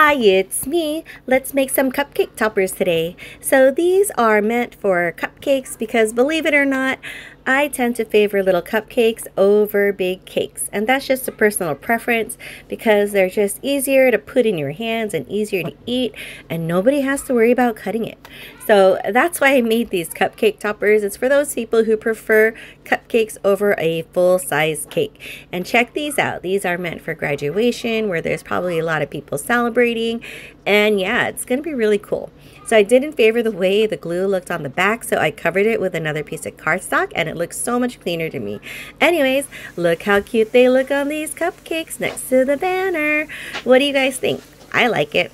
Hi, it's me. Let's make some cupcake toppers today. So these are meant for cupcakes because believe it or not, I tend to favor little cupcakes over big cakes. And that's just a personal preference because they're just easier to put in your hands and easier to eat and nobody has to worry about cutting it. So that's why I made these cupcake toppers. It's for those people who prefer cupcakes over a full-size cake. And check these out. These are meant for graduation where there's probably a lot of people celebrating. And yeah, it's going to be really cool. So I didn't favor the way the glue looked on the back, so I covered it with another piece of cardstock and it looks so much cleaner to me. Anyways, look how cute they look on these cupcakes next to the banner. What do you guys think? I like it.